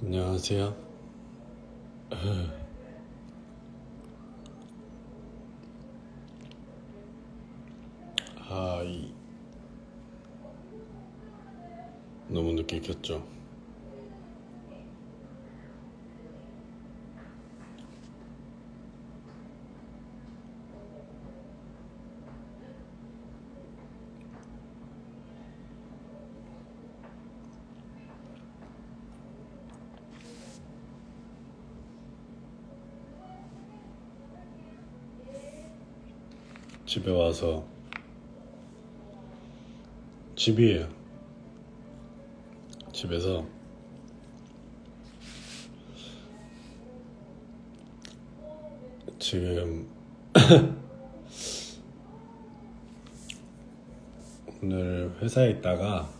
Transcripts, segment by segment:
안녕하세요. 하이. 너무 늦게 켰죠? 집에 와서 집이에요. 집에서 지금 오늘 회사에 있다가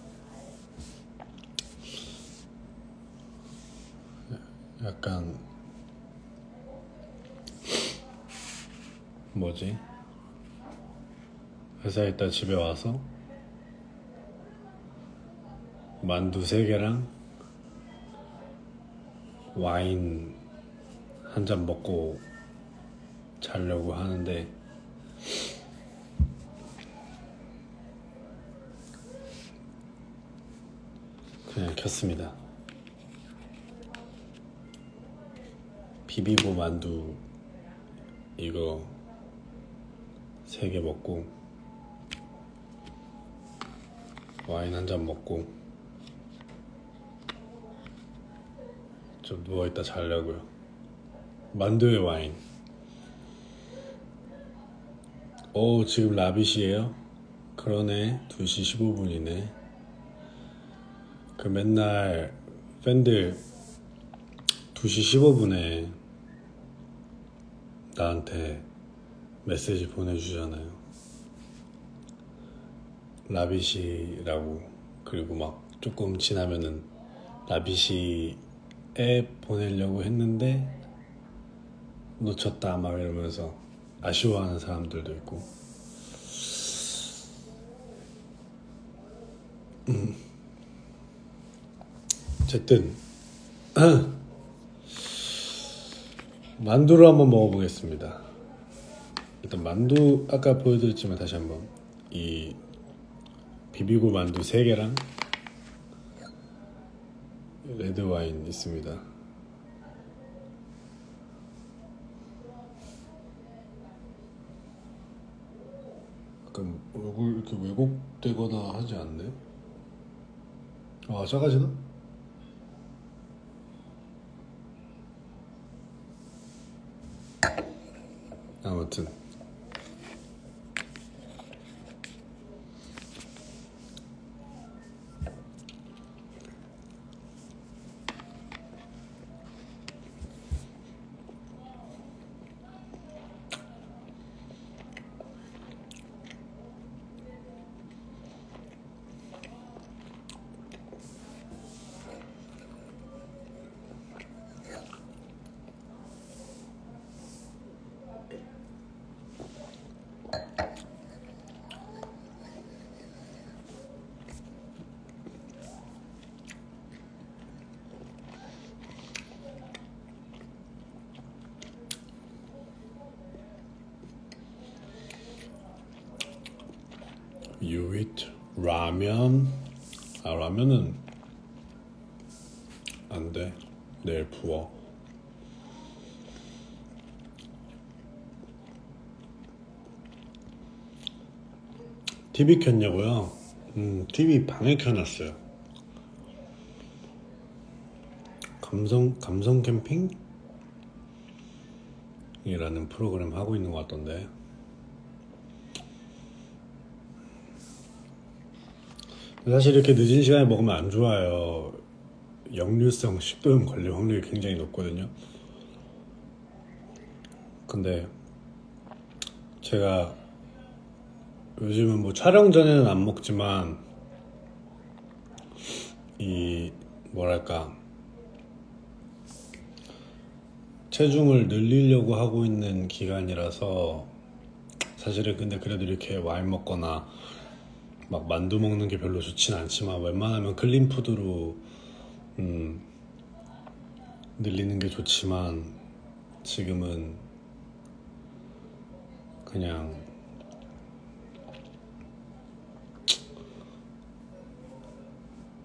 약간 뭐지? 회사에 있다 집에 와서 만두 세 개랑 와인 한 잔 먹고 자려고 하는데 그냥 켰습니다. 비비고 만두 이거 세 개 먹고 와인 한 잔 먹고 좀 누워있다 자려고요. 만두에 와인. 오, 지금 라빗이에요? 그러네. 2시 15분이네. 그 맨날 팬들 2시 15분에 나한테 메시지 보내주잖아요. 라빗이라고. 그리고 막 조금 지나면은 애 보내려고 했는데 놓쳤다 막 이러면서 아쉬워하는 사람들도 있고 음. 어쨌든 만두를 한번 먹어보겠습니다 일단 만두 아까 보여드렸지만 다시 한번 이 비비고 만두 3개랑 레드 와인 있습니다. 약간 얼굴 이렇게 왜곡되거나 하지 않네. 아 작아지나? 아무튼 라면. 아 라면은 안 돼. 내일 부어. TV 켰냐고요? 음, TV 방에 켜놨어요. 감성 감성 캠핑 이라는 프로그램 하고 있는 것 같던데. 사실 이렇게 늦은 시간에 먹으면 안 좋아요. 역류성 식도염 걸릴 확률이 굉장히 높거든요. 근데 제가 요즘은 뭐 촬영 전에는 안 먹지만 이 뭐랄까 체중을 늘리려고 하고 있는 기간이라서 사실은 근데 그래도 이렇게 와인 먹거나 막 만두 먹는 게 별로 좋진 않지만 웬만하면 클린 푸드로 음, 늘리는 게 좋지만 지금은 그냥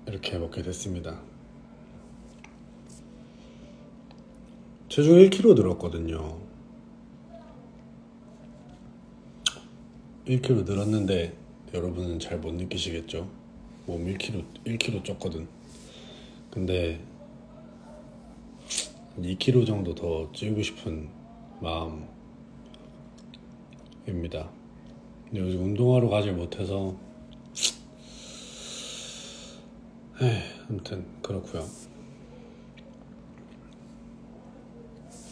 이렇게 먹게 됐습니다. 체중 1kg 늘었거든요. 1kg 늘었는데 여러분은 잘 못 느끼시겠죠? 몸 1kg 1kg 쪘거든. 근데 2kg 정도 더 찌우고 싶은 마음입니다. 근데 요즘 운동하러 가질 못해서 에이, 아무튼 그렇고요.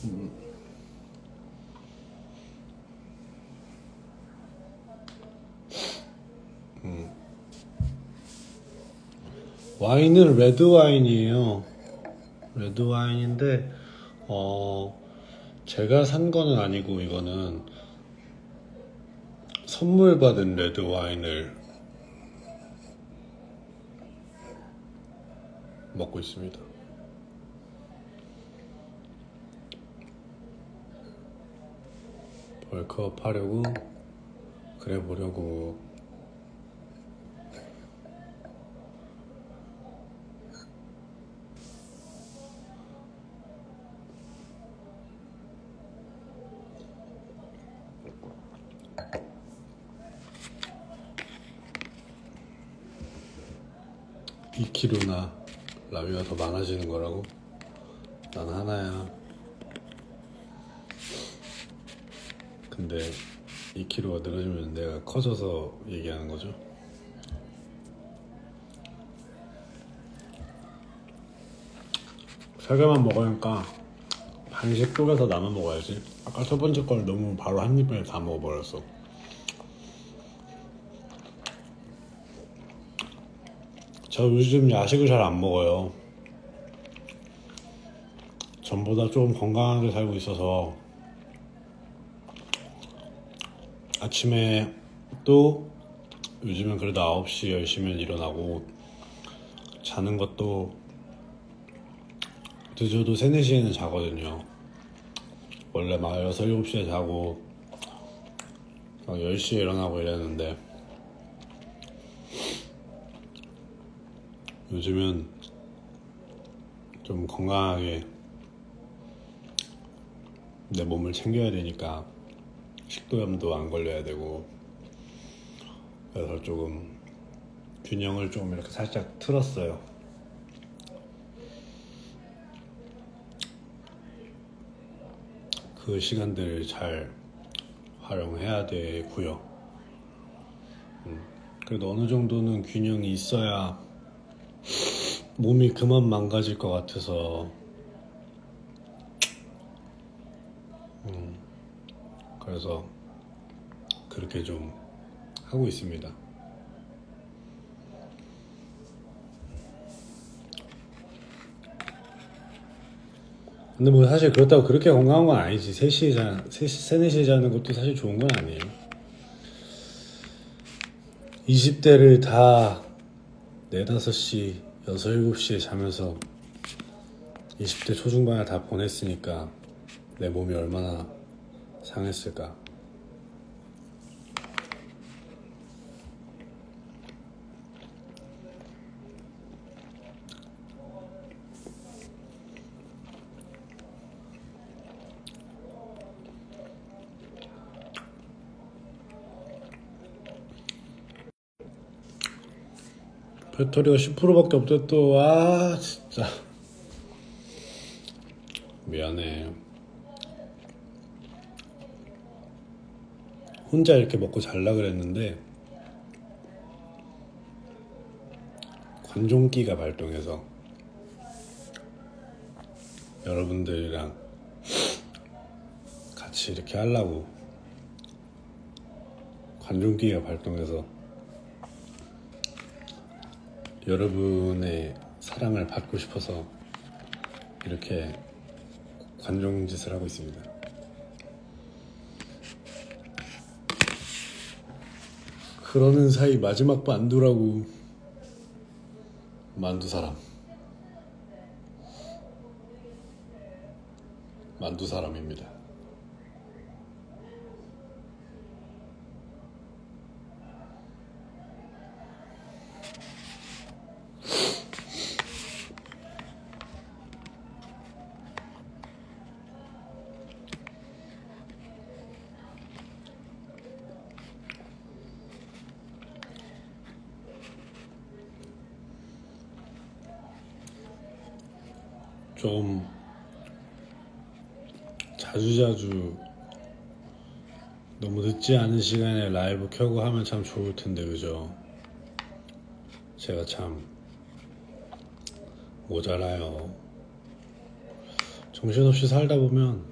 음. 와인은 레드 와인이에요. 레드 와인인데 어 제가 산 거는 아니고 이거는 선물 받은 레드 와인을 먹고 있습니다. 벌크업 하려고 그래 보려고 이 k g 나 라비가 더 많아지는 거라고? 난 하나야. 근데 2kg가 늘어지면 내가 커져서 얘기하는 거죠. 세 개만 먹으니까 반씩 쪼개서 나눠 먹어야지. 아까 첫 번째 걸 너무 바로 한 입에 다 먹어버렸어. 저 요즘 야식을 잘 안 먹어요. 전보다 좀 건강하게 살고 있어서 아침에 또 요즘엔 그래도 9시, 10시면 일어나고 자는 것도 늦어도 3, 4시에는 자거든요. 원래 막 6, 7시에 자고 막 10시에 일어나고 이랬는데 요즘은 좀 건강하게 내 몸을 챙겨야 되니까 식도염도 안 걸려야 되고 그래서 조금 균형을 조금 이렇게 살짝 틀었어요. 그 시간들을 잘 활용해야 되고요. 음, 그래도 어느 정도는 균형이 있어야 몸이 그만 망가질 것 같아서 음, 그래서 그렇게 좀 하고 있습니다. 근데 뭐 사실 그렇다고 그렇게 건강한 건 아니지. 3시에 자, 3, 4시에 자는 것도 사실 좋은 건 아니에요. 20대를 다 4, 5시, 6, 7시에 자면서 20대 초중반에 다 보냈으니까 내 몸이 얼마나 상했을까. 배터리가 10%밖에 없대 또. 아, 진짜. 미안해. 혼자 이렇게 먹고 잘라 그랬는데 관종기가 발동해서 여러분들이랑 같이 이렇게 하려고 관종기가 발동해서 여러분의 사랑을 받고 싶어서 이렇게 관종짓을 하고 있습니다. 그러는 사이 마지막 만두라고 만두 사람 만두 사람입니다. 좀 자주자주 너무 늦지 않은 시간에 라이브 켜고 하면 참 좋을 텐데 그죠? 제가 참 모자라요. 정신없이 살다 보면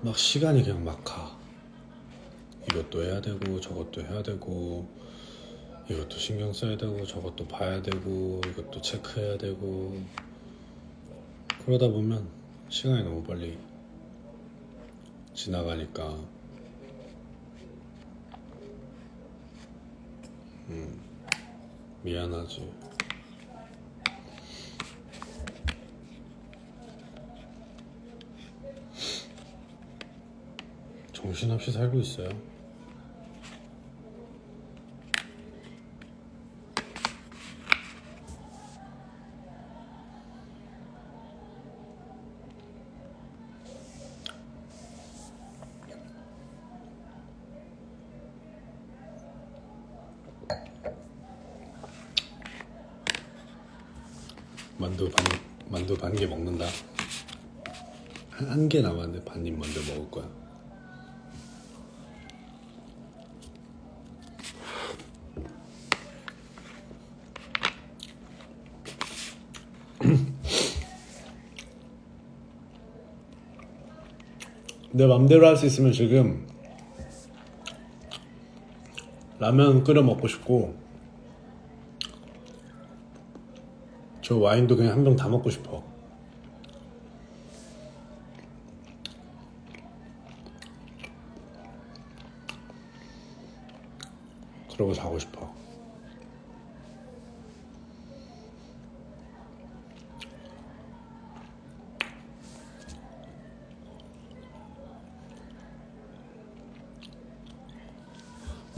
막 시간이 그냥 막 가. 이것도 해야 되고 저것도 해야 되고 이것도 신경 써야 되고 저것도 봐야 되고 이것도 체크해야 되고 그러다 보면 시간이 너무 빨리 지나가니까 음, 미안하지. 정신없이 살고 있어요. 만두 반 만두 반 개 먹는다. 한 개 남았는데 반 입 먼저 먹을 거야. 내 맘대로 할 수 있으면 지금 라면 끓여 먹고 싶고 저 와인도 그냥 한 병 다 먹고 싶어. 그러고 자고 싶어.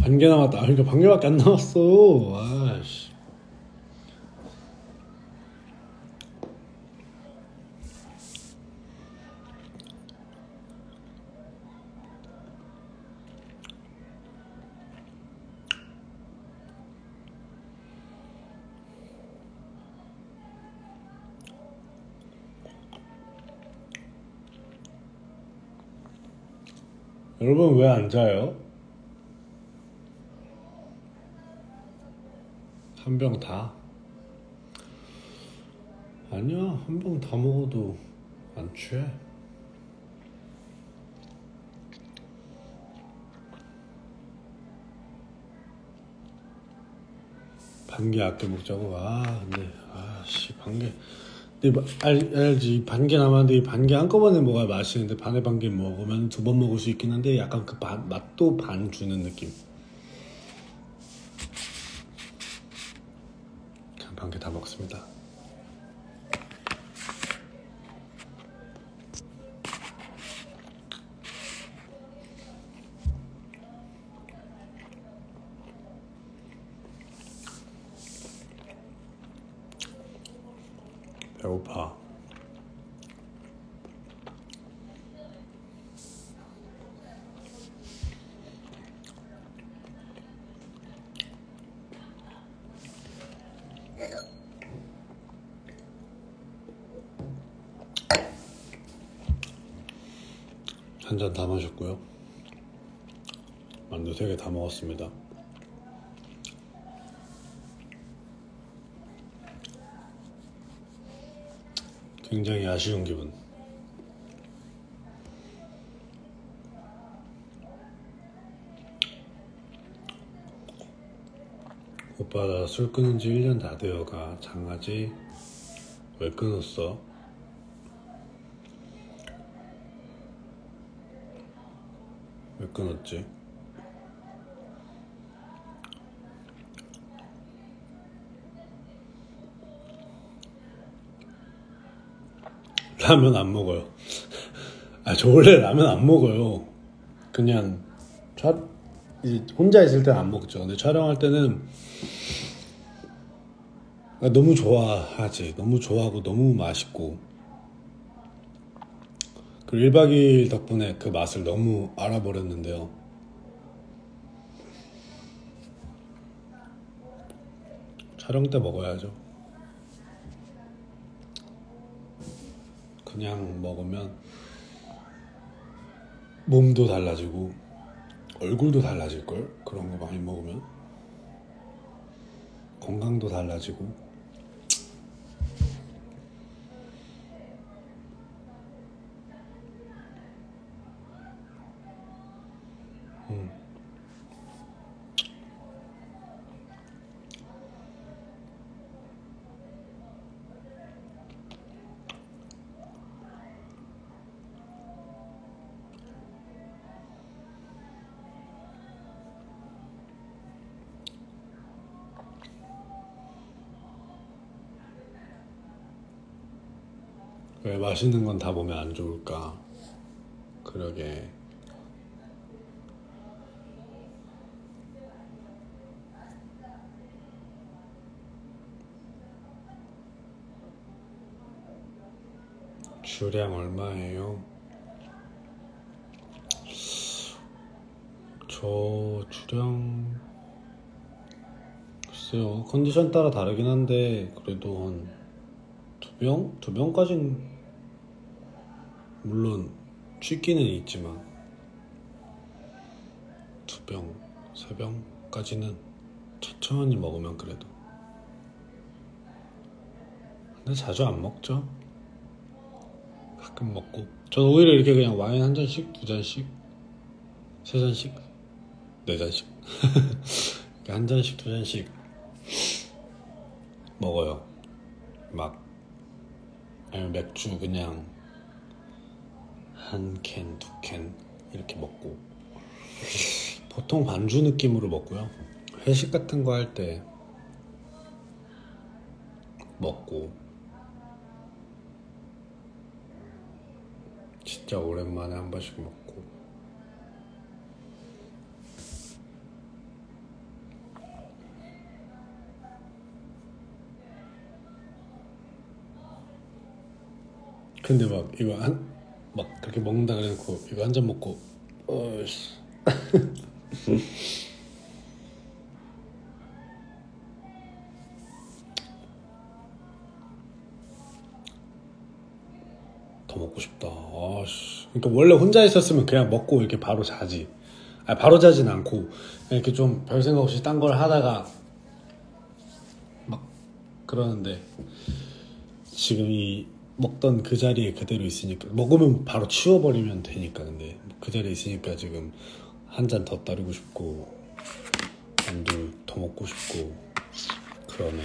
반개 남았다. 그러니까 반 개밖에 안 남았어. 아 여러분 왜 안 자요? 한 병 다? 아니야 한 병 다 먹어도 안 취해 반개 아껴 먹자고 아 근데 아씨 반개 근데 뭐, 알, 알지. 반 개 남았는데 이 반 개 한꺼번에 먹어야 맛있는데 반에 반 개 먹으면 두 번 먹을 수 있긴 한데 약간 그 반, 맛도 반 주는 느낌. 그냥 반 개 다 먹습니다 한 잔 다 마셨고요 만두 세개다 먹었습니다 굉장히 아쉬운 기분. 오빠 나 술 끊은 지 1년 다 되어가 장가지 왜 끊었어? 끊었지? 라면 안 먹어요. 아, 저 원래 라면 안 먹어요. 그냥, 차, 혼자 있을 때는 안 먹죠. 근데 촬영할 때는 너무 좋아하지. 너무 좋아하고 너무 맛있고. 그리고 1박 2일 덕분에 그 맛을 너무 알아버렸는데요. 촬영 때 먹어야죠. 그냥 먹으면 몸도 달라지고 얼굴도 달라질걸? 그런 거 많이 먹으면 건강도 달라지고 맛있는 건다 보면 안 좋을까? 그러게. 주량 얼마예요? 저 주량 글쎄요 컨디션 따라 다르긴 한데 그래도 한 두 병? 두 병까진 물론 취기는 있지만 두 병, 세 병까지는 천천히 먹으면 그래도. 근데 자주 안 먹죠. 가끔 먹고. 저는 오히려 이렇게 그냥 와인 한 잔씩, 두 잔씩, 세 잔씩, 네 잔씩. 한 잔씩, 두 잔씩 먹어요. 막 아니면 맥주 그냥 한 캔, 두 캔 이렇게 먹고 보통 반주 느낌으로 먹고요. 회식 같은 거 할 때 먹고 진짜 오랜만에 한 번씩 먹고 근데 막 이거 한 막 그렇게 먹는다 그래놓고 이거 한 잔 먹고 어씨. 더 먹고 싶다. 아씨. 그러니까 원래 혼자 있었으면 그냥 먹고 이렇게 바로 자지. 아 바로 자진 않고 이렇게 좀 별 생각 없이 딴 걸 하다가 막 그러는데 지금 이 먹던 그 자리에 그대로 있으니까 먹으면 바로 치워버리면 되니까 근데 그 자리에 있으니까 지금 한 잔 더 따르고 싶고 안주 더 먹고 싶고 그러네.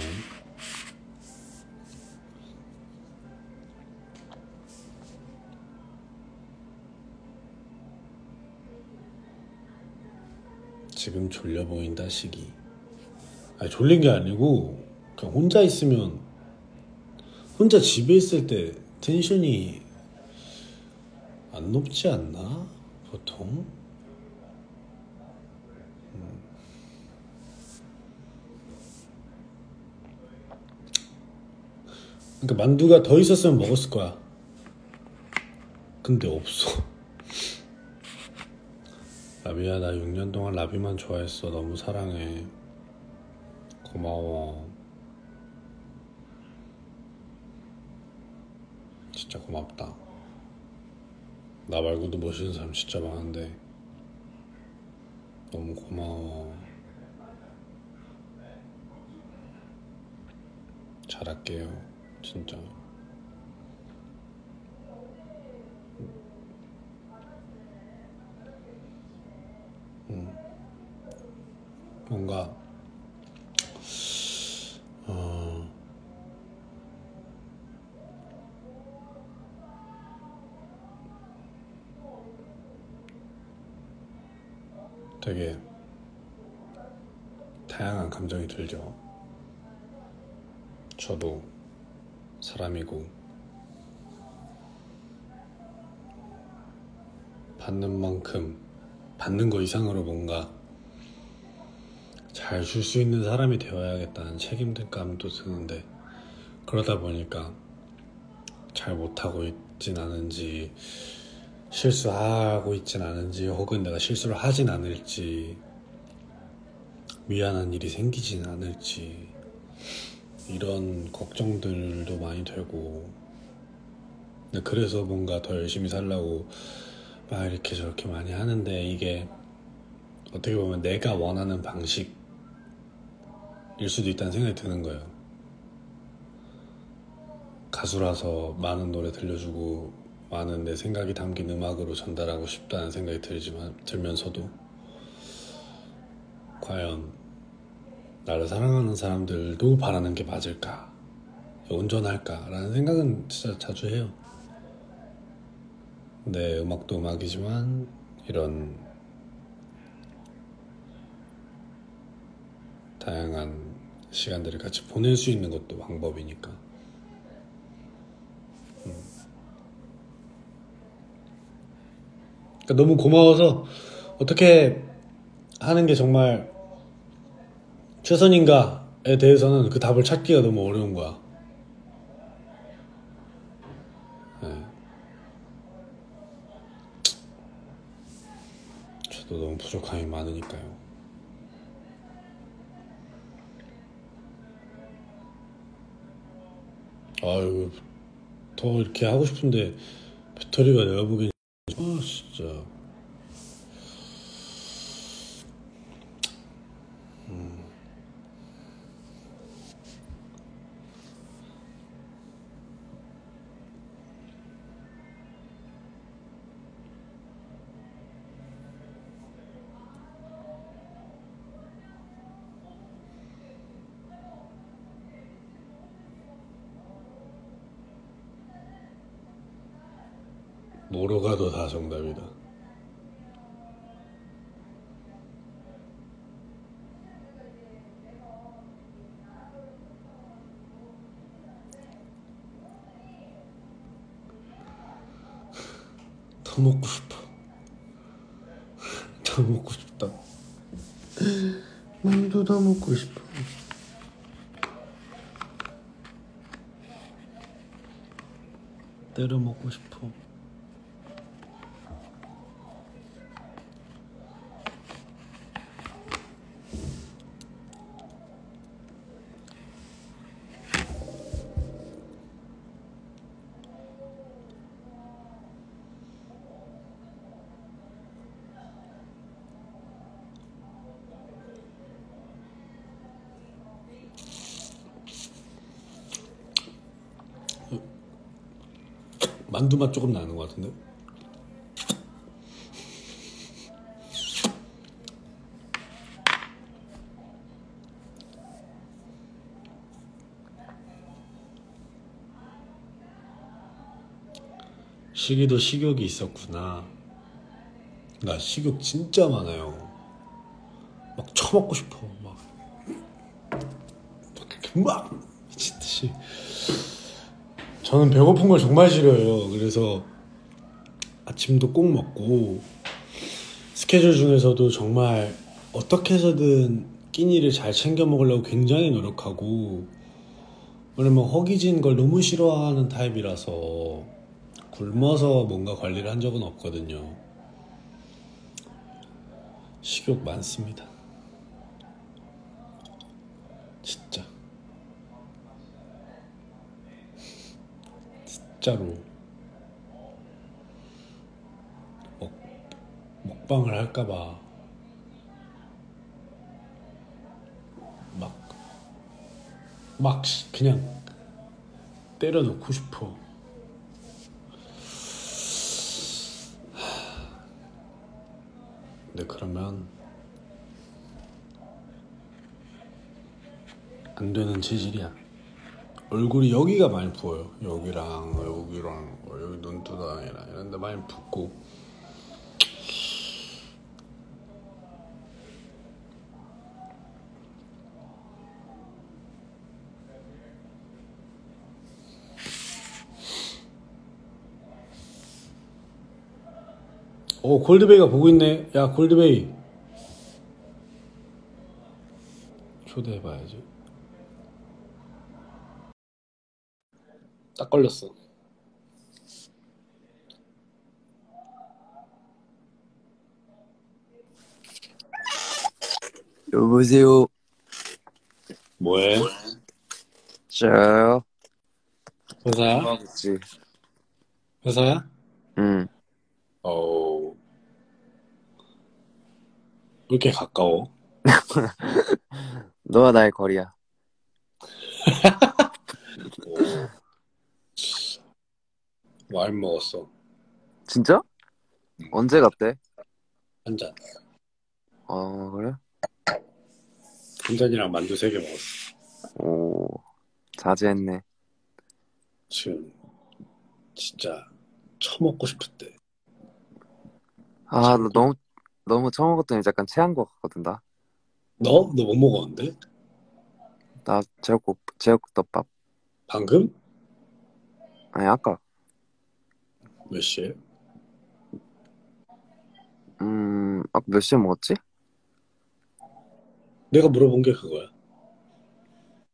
지금 졸려 보인다 시기. 아니 졸린 게 아니고 그냥 혼자 있으면 혼자 집에 있을 때 텐션이 안 높지 않나? 보통? 음. 그러니까 만두가 더 있었으면 먹었을 거야. 근데 없어. 라비야, 나 6년 동안 라비만 좋아했어. 너무 사랑해. 고마워. 진짜 고맙다. 나 말고도 멋있는 사람 진짜 많은데 너무 고마워. 잘할게요. 진짜. 음. 뭔가 되게 다양한 감정이 들죠. 저도 사람이고 받는 만큼 받는 거 이상으로 뭔가 잘 줄 수 있는 사람이 되어야겠다는 책임감도 드는데 그러다 보니까 잘 못하고 있진 않은지 실수하고 있진 않은지 혹은 내가 실수를 하진 않을지 미안한 일이 생기진 않을지 이런 걱정들도 많이 되고 그래서 뭔가 더 열심히 살라고 막 이렇게 저렇게 많이 하는데 이게 어떻게 보면 내가 원하는 방식일 수도 있다는 생각이 드는 거예요. 가수라서 많은 노래 들려주고 많은 내 생각이 담긴 음악으로 전달하고 싶다는 생각이 들지만 들면서도 과연 나를 사랑하는 사람들도 바라는 게 맞을까? 온전할까라는 생각은 진짜 자주 해요. 내 음악도 음악이지만 이런 다양한 시간들을 같이 보낼 수 있는 것도 방법이니까. 그러니까 너무 고마워서 어떻게 하는 게 정말 최선인가에 대해서는 그 답을 찾기가 너무 어려운 거야. 저도 너무 부족함이 많으니까요. 아유, 더 이렇게 하고 싶은데 배터리가 내가 보기엔 아 뭐로 가도 다 정답이다. 더 먹고 싶어. 더 먹고 싶다. 만두 더 먹고 싶어. 때려 먹고 싶어. 만두 맛 조금 나는 것 같은데? 시기도 식욕이 있었구나. 나 식욕 진짜 많아요. 막 처먹고 싶어. 막. 막 미친 듯이. 저는 배고픈 걸 정말 싫어해요. 그래서 아침도 꼭 먹고 스케줄 중에서도 정말 어떻게 해서든 끼니를 잘 챙겨 먹으려고 굉장히 노력하고 왜냐면 허기진 걸 너무 싫어하는 타입이라서 굶어서 뭔가 관리를 한 적은 없거든요. 식욕 많습니다. 진짜. 진짜로 먹, 먹방을 할까봐 막, 막 그냥 때려놓고 싶어. 근데 그러면 안 되는 체질이야. 얼굴이 여기가 많이 부어요. 여기랑 여기랑 여기 눈두덩이랑 이런 데 많이 붓고 오 골드베이가 보고 있네. 야 골드베이. 초대해봐야지. 딱 걸렸어. 여보세요. 뭐해? 저요. 회사야? 그치. 회사야? 응. 어. 왜 이렇게 가까워? 너와 나의 거리야. 와인 먹었어. 진짜? 응. 언제 갔대? 한 잔. 아 그래? 한 잔이랑 만두 세 개 먹었어. 오. 자제했네. 지금 진짜 처먹고 싶을 때. 아, 너 너무 너무 처음 먹었더니 약간 체한 것 같거든 나. 너? 너뭐 먹었는데? 나 제육국 제육덮밥. 방금? 아니 아까. 몇 시에? 음, 아까 몇 시에 먹었지? 내가 물어본 게 그거야.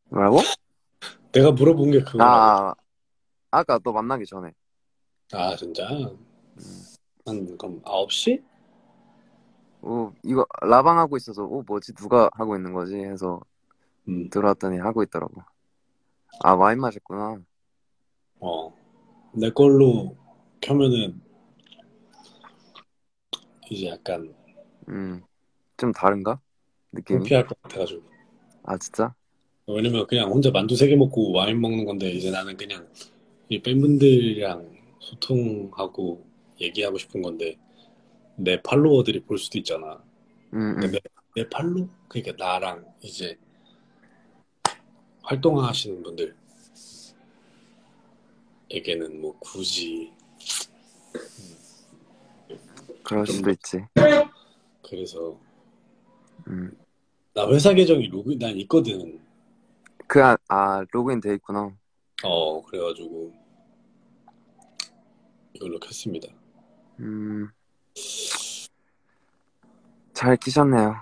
뭐라고? 내가 물어본 게 그거야. 아, 아, 아까 너 만나기 전에. 아 진짜? 한 그럼 9시? 오, 이거 라방 하고 있어서 오 뭐지 누가 하고 있는 거지 해서 음. 들어왔더니 하고 있더라고. 아 와인 마셨구나. 어. 내 걸로 켜면은 이제 약간 음, 좀 다른가? 느낌이? 불피할 것 같아가지고. 아 진짜? 왜냐면 그냥 혼자 만두 세 개 먹고 와인 먹는 건데 이제 나는 그냥 이 팬분들이랑 소통하고 얘기하고 싶은 건데 내 팔로워들이 볼 수도 있잖아. 음, 음. 내, 내 팔로 그러니까 나랑 이제 활동하시는 분들에게는 뭐 굳이 그럴 좀 수도 더- 있지. 그래서 음. 나 회사 계정이 로그 난 있거든. 그, 아, 아, 로그인 돼 있구나. 어 그래가지고 이걸로 켰습니다. 음. 잘 키셨네요.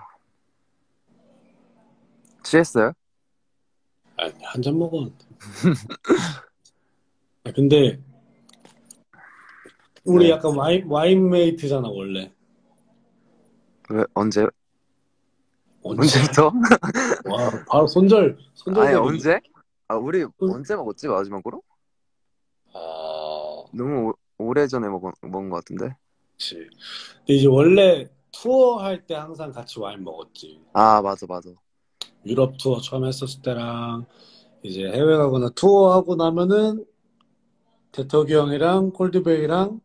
취했어요? 아니 한 잔 먹었는데. 아, 근데 우리 네. 약간 와인 와인메이트잖아 원래. 왜, 언제? 언제? 언제부터? 와 바로 손절 손절. 아니. 언제? 아, 우리 언제 먹었지, 마지막으로? 아 너무 오, 오래전에 먹은, 먹은 것 같은데? 그렇지. 근데 이제 원래 투어 할 때 항상 같이 와인 먹었지. 아, 맞아, 맞아. 유럽 투어 처음 했었을 때랑 이제 해외 가거나 투어 하고 나면은 대턱이 형이랑 콜드베이랑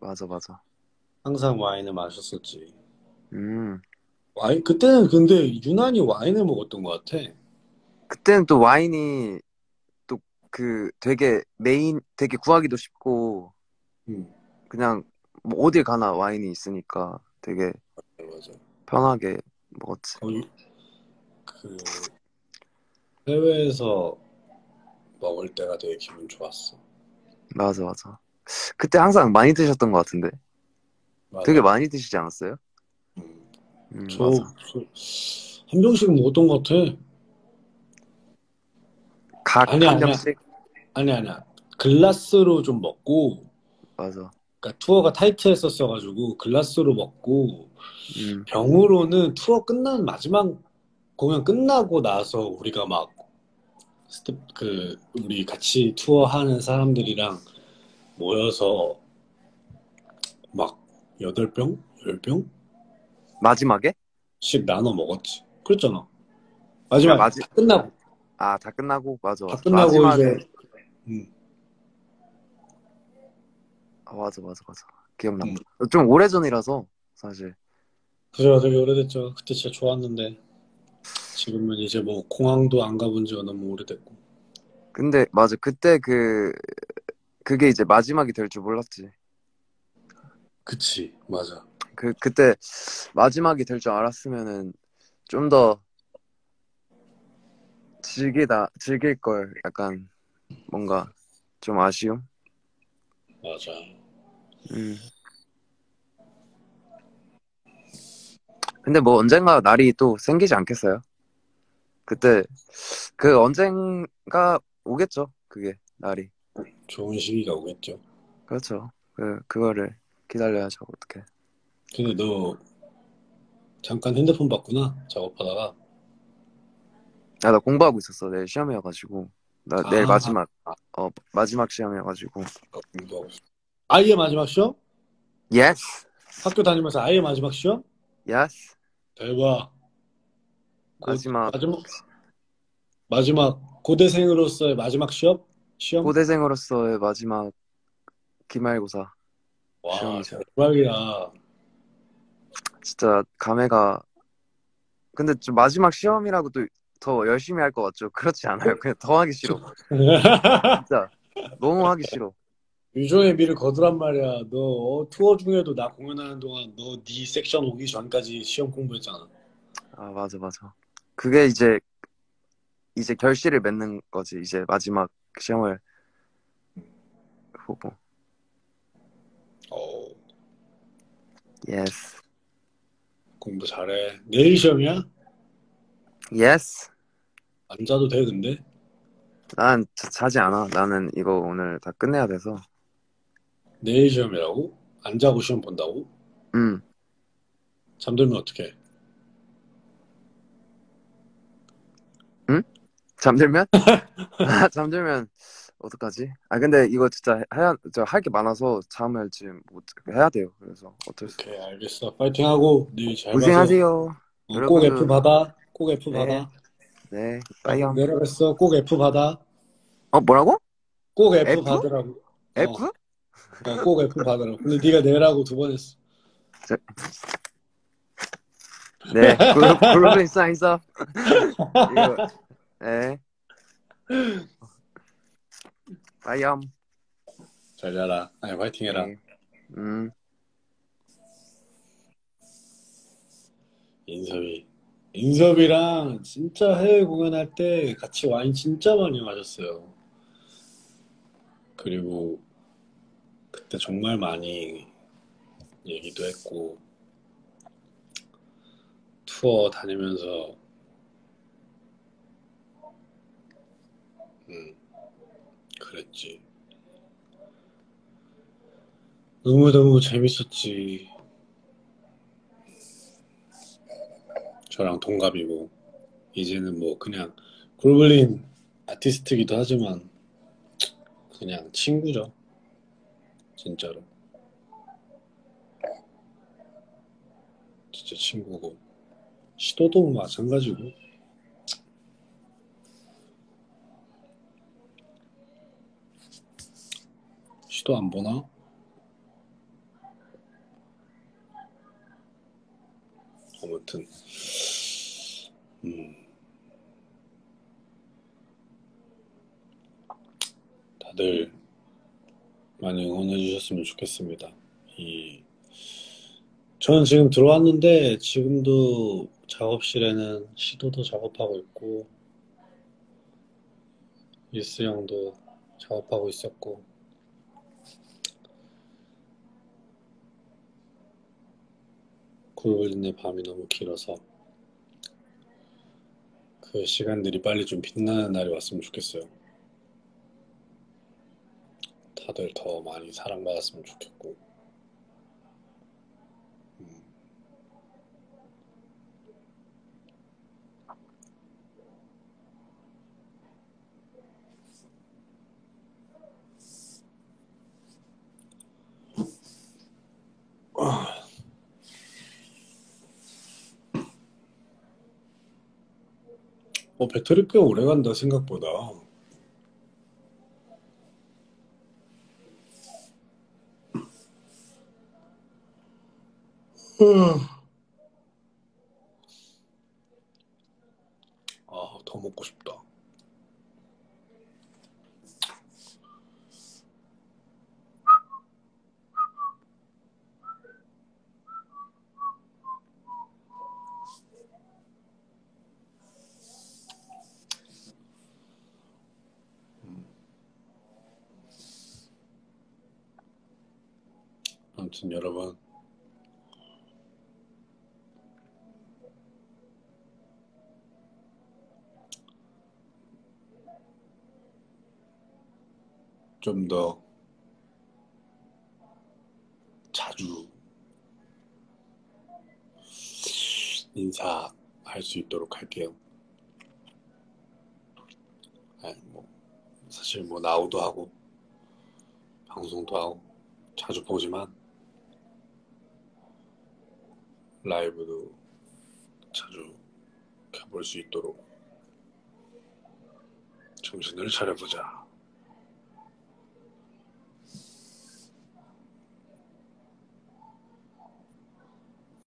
맞아, 맞아. 항상 와인을 마셨었지. 음. 와인 그때는 근데 유난히 와인을 먹었던 것 같아. 그때는 또 와인이 또 그 되게 메인, 되게 구하기도 쉽고, 음 그냥 뭐 어딜 가나 와인이 있으니까 되게 맞아. 편하게 먹었지. 거의 그 해외에서 먹을 때가 되게 기분 좋았어. 맞아, 맞아. 그때 항상 많이 드셨던 것 같은데. 맞아. 되게 많이 드시지 않았어요? 음, 음, 저. 저- 한 병씩 먹었던 것 같아. 각 아니야, 한 아니야. 병씩? 아니 아니야. 글라스로 좀 먹고 맞아. 그러니까 투어가 타이트했었어가지고 글라스로 먹고 음, 병으로는 투어 끝난 마지막 공연 끝나고 나서 우리가 막 스텝 그 우리 같이 투어하는 사람들이랑 모여서 막 여덟 병, 열 병씩 마지막에? 나눠 먹었지. 그랬잖아. 마지막 마지- 다 끝나고 아, 다 끝나고? 맞아. 다 끝나고 마지막에. 이제 음, 아, 맞아, 맞아, 맞아. 기억난다. 음. 좀 오래 전이라서, 사실. 그래가 되게 오래됐죠. 그때 진짜 좋았는데 지금은 이제 뭐 공항도 안 가본 지가 너무 오래됐고. 근데, 맞아. 그때 그, 그게 이제 마지막이 될 줄 몰랐지. 그치, 맞아. 그, 그때 마지막이 될 줄 알았으면은 좀 더 즐기다, 즐길 걸 약간 뭔가 좀 아쉬움? 맞아. 음. 근데 뭐 언젠가 날이 또 생기지 않겠어요? 그때 그 언젠가 오겠죠. 그게 날이. 좋은 시기가 오겠죠. 그렇죠. 그 그거를 기다려야죠. 어떻게? 근데 너 잠깐 핸드폰 봤구나 작업하다가 아, 나 공부하고 있었어. 내일 시험이어가지고. 나 내일 아. 마지막 어 마지막 시험이어가지고. 공부하고 있어. 아예 마지막 시험? Yes, 학교 다니면서 아예 마지막 시험? yes. 대박. 고- 마지막 마지막 마지막 고대생으로서의 마지막 시험? 시험? 고대생으로서의 마지막 기말고사. 와 시험이죠. 대박이야. 진짜 감회가. 근데 좀 마지막 시험이라고 또 더 열심히 할 것 같죠? 그렇지 않아요. 그냥 더 하기 싫어. 진짜 너무 하기 싫어. 유종의 미를 거두란 말이야. 너 어, 투어 중에도 나 공연하는 동안 너 네 섹션 오기 전까지 시험 공부했잖아. 아 맞아 맞아. 그게 이제 이제 결실을 맺는 거지. 이제 마지막 시험을 보고. 어, Yes, 공부 잘해. 내일 시험이야? yes. 안 자도 돼 근데? 난 자, 자지 않아. 나는 이거 오늘 다 끝내야 돼서. 내일 시험이라고? 안 자고 시험 본다고? 음. 잠들면 어떡해? 잠들면? 아, 잠들면 어떡하지? 아 근데 이거 진짜 해야 저할게 많아서 잠을 지금 못 해야 돼요. 그래서 어쩔 수. 오케이 알겠어. 파이팅 하고 내일 잘 봐서 고생하세요. 어, 꼭. F 받아. 꼭 F 네. 받아. 네. 빠이요. 내려갔어. 꼭 F 받아. 어 뭐라고? 꼭 F, F? 받으라고. F? 어, 그러니까 꼭 F 받으라고. 근데 네가 내라고 두 번 했어. 네. 그룹 그룹 인싸 인싸. 이거. 네. 빠이요. 잘 자라. 아니 파이팅 해라. 네. 음. 인섭이. 인섭이랑 진짜 해외 공연할 때 같이 와인 진짜 많이 마셨어요. 그리고 그때 정말 많이 얘기도 했고 투어 다니면서 음 그랬지. 너무너무 재밌었지. 저랑 동갑이고 이제는 뭐 그냥 골블린 아티스트기도 하지만 그냥 친구죠. 진짜로. 진짜 친구고 시도도 마찬가지고 시도 안 보나? 아무튼 음. 다들 많이 응원해 주셨으면 좋겠습니다. 이 저는 지금 들어왔는데 지금도 작업실에는 시도도 작업하고 있고 일스 형도 작업하고 있었고 굴굴린의 밤이 너무 길어서 그 시간들이 빨리 좀 빛나는 날이 왔으면 좋겠어요. 다들 더 많이 사랑받았으면 좋겠고. 음. 아. 어, 배터리 꽤 오래 간다, 생각보다. 아, 더 먹고 싶다. 말씀 여러분 좀 더 자주 인사할 수 있도록 할게요. 아니 뭐 사실 뭐 나우도 하고 방송도 하고 자주 보지만 라이브도 자주 켜볼 수 있도록 정신을 차려보자.